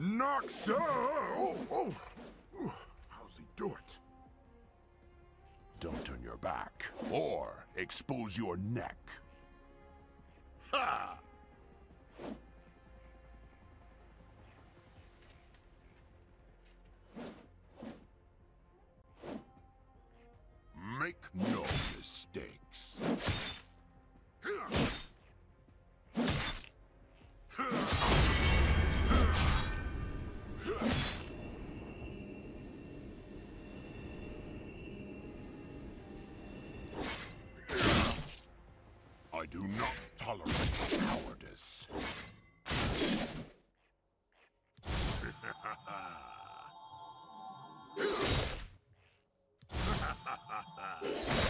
Noxus! Oh, oh. How's he do it? Don't turn your back, or expose your neck. Ha! Make no mistakes. I do not tolerate cowardice.